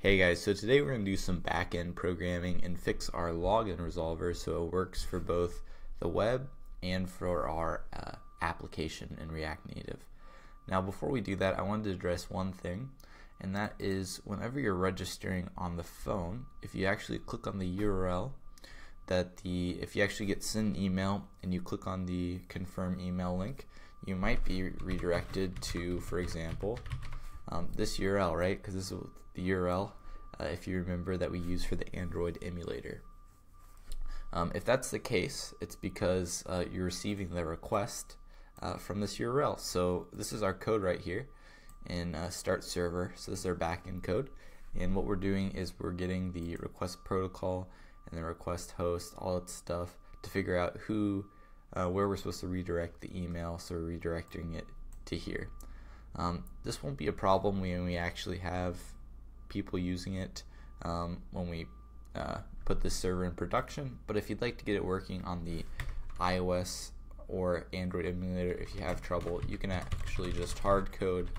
Hey guys, so today we're going to do some back-end programming and fix our login resolver so it works for both the web and for our uh, application in React Native. Now before we do that, I wanted to address one thing, and that is whenever you're registering on the phone, if you actually click on the URL, that the if you actually get sent an email and you click on the confirm email link, you might be redirected to, for example, um, this URL, right? Because this is the URL, uh, if you remember, that we use for the Android emulator. Um, if that's the case, it's because uh, you're receiving the request uh, from this URL. So this is our code right here in uh, start server. So this is our backend code. And what we're doing is we're getting the request protocol and the request host, all that stuff to figure out who, uh, where we're supposed to redirect the email. So we're redirecting it to here. Um, this won't be a problem when we actually have people using it um, when we uh, put this server in production. But if you'd like to get it working on the iOS or Android emulator, if you have trouble, you can actually just hard code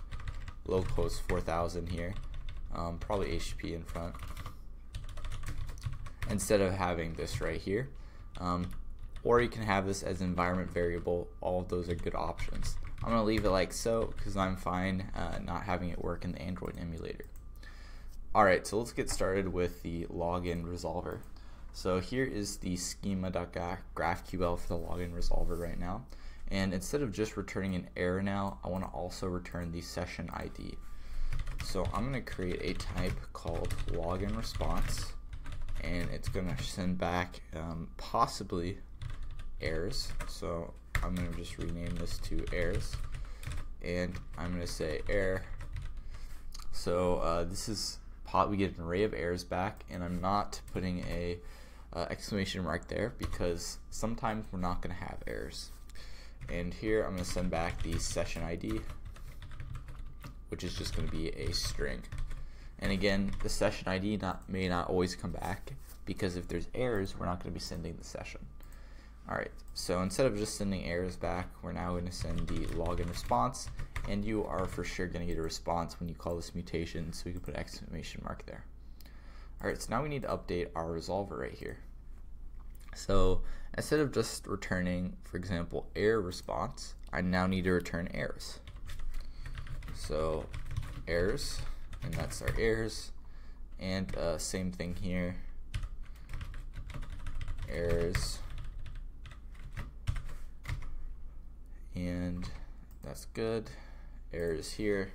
localhost 4000 here, um, probably HTTP in front, instead of having this right here. Um, or you can have this as environment variable. All of those are good options. I'm going to leave it like so because I'm fine uh, not having it work in the Android emulator. Alright, so let's get started with the login resolver. So here is the schema.graphql for the login resolver right now. And instead of just returning an error now, I want to also return the session ID. So I'm going to create a type called login response and it's going to send back um, possibly errors. So I'm going to just rename this to errors and I'm going to say error so uh, this is pot we get an array of errors back and I'm not putting a uh, exclamation mark there because sometimes we're not going to have errors and here I'm going to send back the session ID which is just going to be a string. And again the session ID not, may not always come back because if there's errors we're not going to be sending the session Alright, so instead of just sending errors back, we're now going to send the login response, and you are for sure going to get a response when you call this mutation, so we can put an exclamation mark there. Alright, so now we need to update our resolver right here. So instead of just returning, for example, error response, I now need to return errors. So errors, and that's our errors, and uh, same thing here, errors and that's good. Errors here.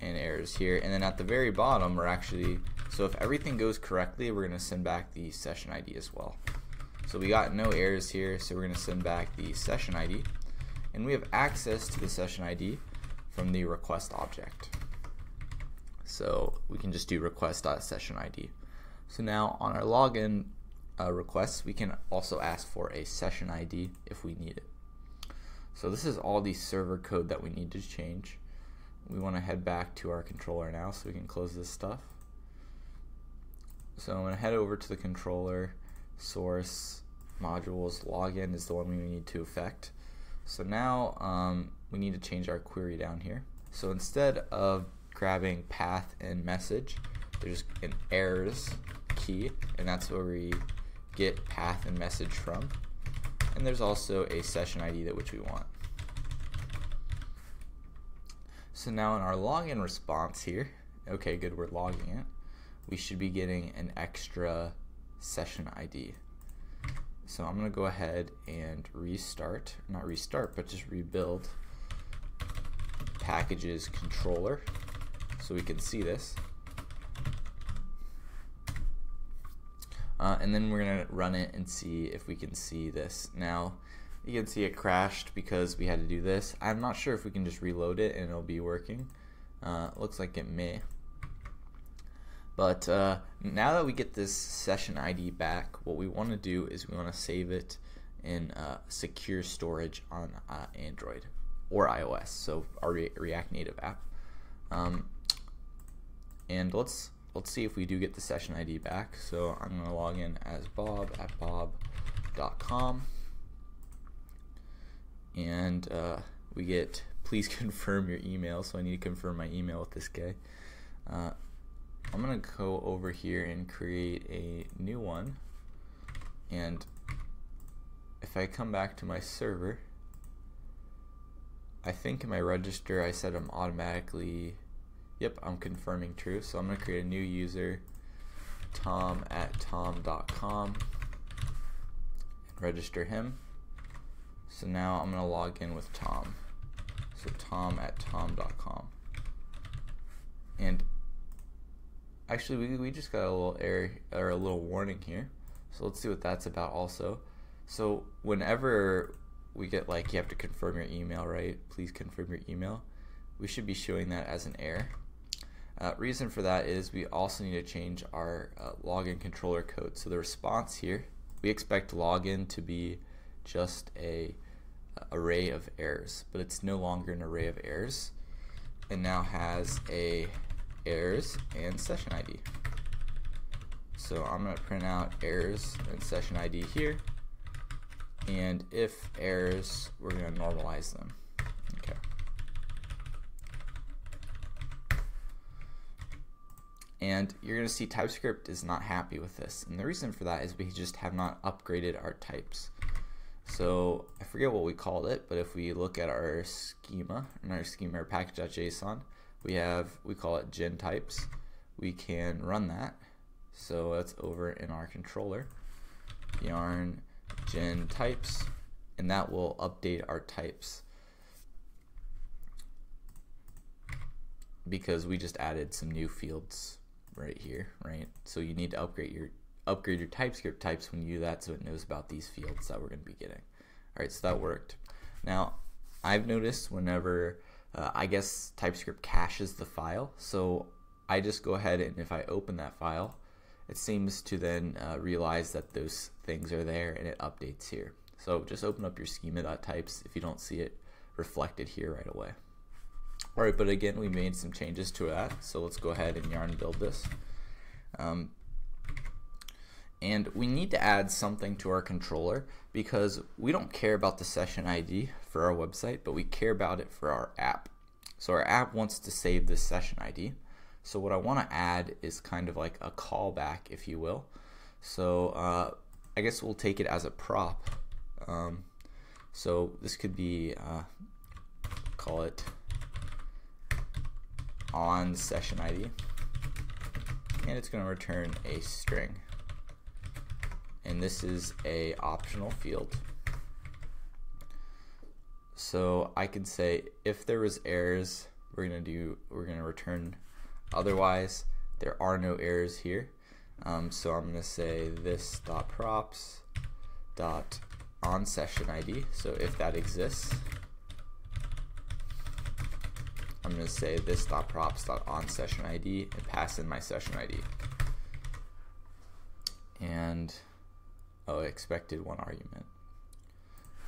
And errors here. And then at the very bottom we're actually so if everything goes correctly we're gonna send back the session ID as well. So we got no errors here so we're gonna send back the session ID and we have access to the session ID from the request object. So we can just do request.session ID so now on our login uh, requests, we can also ask for a session ID if we need it. So this is all the server code that we need to change. We want to head back to our controller now so we can close this stuff. So I'm going to head over to the controller, source, modules, login is the one we need to affect. So now um, we need to change our query down here. So instead of grabbing path and message, there's an errors key, and that's where we get path and message from. And there's also a session ID that which we want. So now in our login response here, okay, good, we're logging it. We should be getting an extra session ID. So I'm going to go ahead and restart, not restart, but just rebuild packages controller so we can see this. Uh, and then we're going to run it and see if we can see this. Now, you can see it crashed because we had to do this. I'm not sure if we can just reload it and it'll be working. Uh, looks like it may. But uh, now that we get this session ID back, what we want to do is we want to save it in uh, secure storage on uh, Android or iOS, so our Re React Native app. Um, and let's let's see if we do get the session ID back. So I'm going to log in as bob at bob.com and uh, we get please confirm your email. So I need to confirm my email with this guy. Uh, I'm gonna go over here and create a new one. And if I come back to my server, I think in my register I said I'm automatically, yep, I'm confirming true. So I'm gonna create a new user, tom at tom.com, and register him. So now I'm gonna log in with Tom. So tom at tom.com. And actually we, we just got a little error or a little warning here. So let's see what that's about also. So whenever we get like you have to confirm your email, right? Please confirm your email. We should be showing that as an error. Uh, reason for that is we also need to change our uh, login controller code. So the response here, we expect login to be just a array of errors, but it's no longer an array of errors. It now has a errors and session ID. So I'm going to print out errors and session ID here. And if errors, we're going to normalize them. Okay. And you're going to see TypeScript is not happy with this. And the reason for that is we just have not upgraded our types. So I forget what we called it, but if we look at our schema, in our schema or package.json, we have, we call it gen types. We can run that. So that's over in our controller, yarn gen types, and that will update our types because we just added some new fields right here, right? So you need to upgrade your upgrade your TypeScript types when you do that so it knows about these fields that we're going to be getting. All right, so that worked. Now, I've noticed whenever, uh, I guess TypeScript caches the file, so I just go ahead and if I open that file, it seems to then uh, realize that those things are there and it updates here. So just open up your schema.types if you don't see it reflected here right away. All right, but again, we made some changes to that, so let's go ahead and yarn build this. Um, and we need to add something to our controller because we don't care about the session ID for our website, but we care about it for our app. So our app wants to save this session ID. So what I want to add is kind of like a callback, if you will. So uh, I guess we'll take it as a prop. Um, so this could be, uh, call it on session ID. And it's going to return a string and this is a optional field. So I could say if there was errors, we're gonna do we're gonna return. Otherwise, there are no errors here. Um, so I'm gonna say this dot props dot on session ID. So if that exists, I'm gonna say this dot props dot on session ID and pass in my session ID. And Oh, I expected one argument.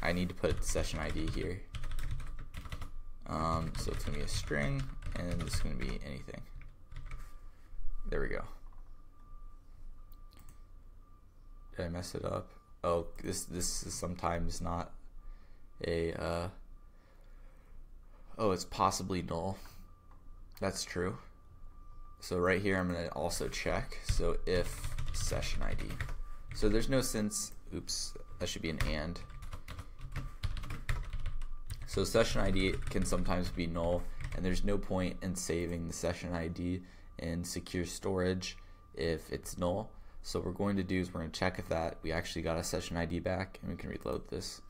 I need to put session ID here. Um, so it's going to be a string, and is going to be anything. There we go. Did I mess it up? Oh, this this is sometimes not a. Uh, oh, it's possibly null. That's true. So right here, I'm to also check. So if session ID. So there's no sense, oops, that should be an and. So session ID can sometimes be null and there's no point in saving the session ID in secure storage if it's null. So what we're going to do is we're going to check if that we actually got a session ID back and we can reload this.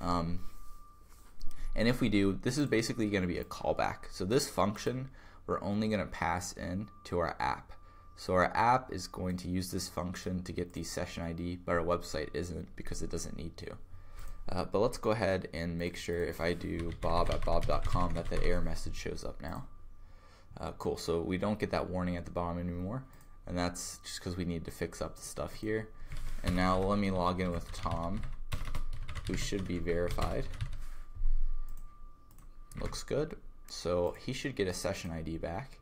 Um, and if we do, this is basically going to be a callback. So this function we're only going to pass in to our app. So our app is going to use this function to get the session ID, but our website isn't because it doesn't need to. Uh, but let's go ahead and make sure if I do bob at bob.com that the error message shows up now. Uh, cool, so we don't get that warning at the bottom anymore, and that's just because we need to fix up the stuff here. And now let me log in with Tom, who should be verified. Looks good. So he should get a session ID back.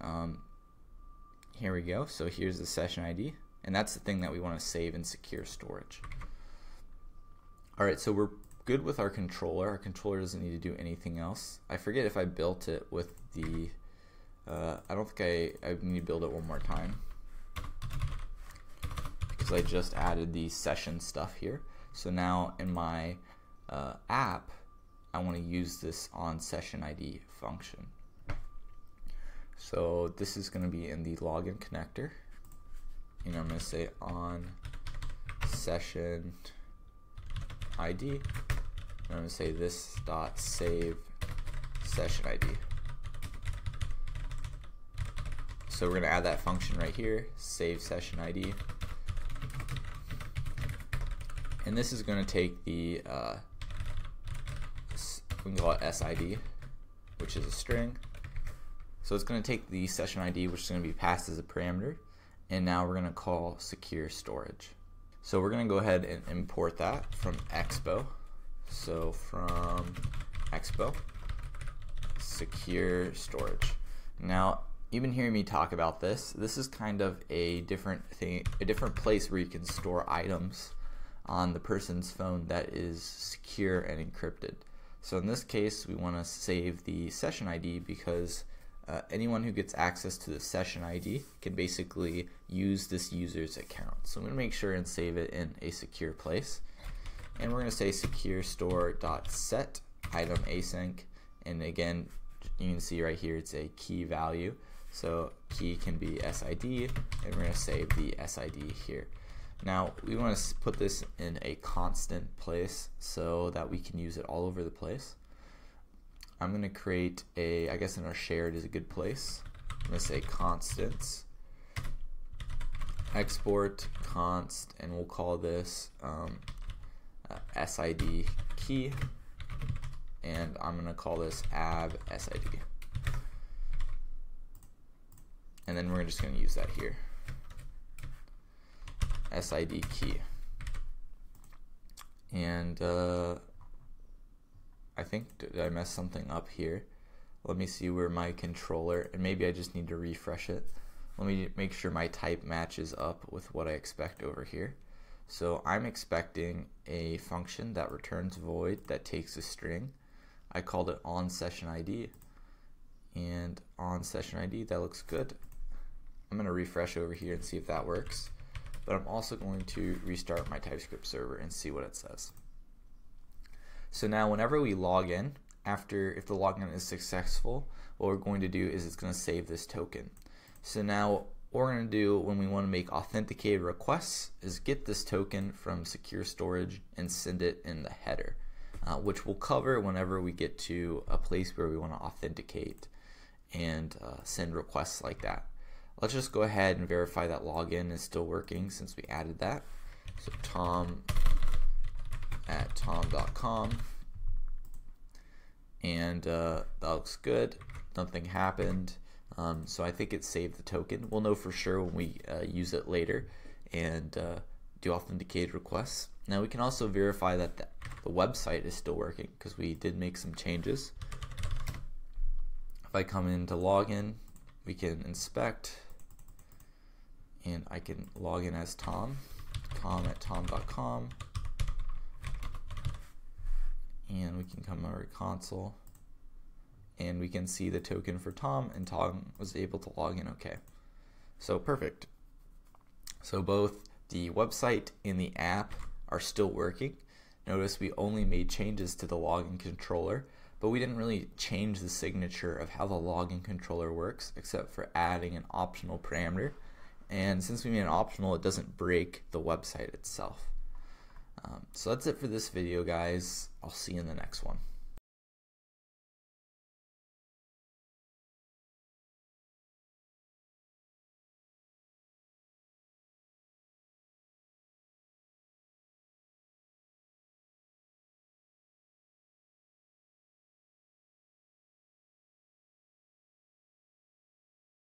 Um, here we go. So here's the session ID. And that's the thing that we want to save in secure storage. All right, so we're good with our controller. Our controller doesn't need to do anything else. I forget if I built it with the, uh, I don't think I, I need to build it one more time. Because I just added the session stuff here. So now in my uh, app, I want to use this on session ID function. So this is going to be in the login connector. And I'm going to say on session ID. And I'm going to say this dot save session ID. So we're going to add that function right here, save session ID. And this is going to take the, uh, we can call it SID, which is a string. So it's going to take the session ID, which is going to be passed as a parameter, and now we're going to call secure storage. So we're going to go ahead and import that from Expo. So from Expo, secure storage. Now, you've been hearing me talk about this. This is kind of a different thing, a different place where you can store items on the person's phone that is secure and encrypted. So in this case, we want to save the session ID because uh, anyone who gets access to the session ID can basically use this user's account. So I'm going to make sure and save it in a secure place. And we're going to say secure store.set item async. And again, you can see right here it's a key value. So key can be SID, and we're going to save the SID here. Now we want to put this in a constant place so that we can use it all over the place. I'm going to create a, I guess in our shared is a good place. I'm going to say constants, export const, and we'll call this um, uh, SID key, and I'm going to call this ab SID. And then we're just going to use that here. SID key. And uh, I think did I mess something up here? Let me see where my controller, and maybe I just need to refresh it. Let me make sure my type matches up with what I expect over here. So I'm expecting a function that returns void that takes a string. I called it on session ID. And on session ID, that looks good. I'm going to refresh over here and see if that works. But I'm also going to restart my TypeScript server and see what it says. So now whenever we log in, after if the login is successful, what we're going to do is it's going to save this token. So now what we're going to do when we want to make authenticated requests is get this token from secure storage and send it in the header, uh, which we'll cover whenever we get to a place where we want to authenticate and uh, send requests like that. Let's just go ahead and verify that login is still working since we added that. So Tom at tom.com and uh, that looks good. Nothing happened. Um, so I think it saved the token. We'll know for sure when we uh, use it later and uh, do authenticated requests. Now we can also verify that the, the website is still working because we did make some changes. If I come into login we can inspect and I can log in as Tom tom at tom.com and we can come over to console and we can see the token for Tom and Tom was able to log in okay. So perfect. So both the website and the app are still working. Notice we only made changes to the login controller, but we didn't really change the signature of how the login controller works except for adding an optional parameter. And since we made it optional, it doesn't break the website itself. Um, so that's it for this video, guys. I'll see you in the next one.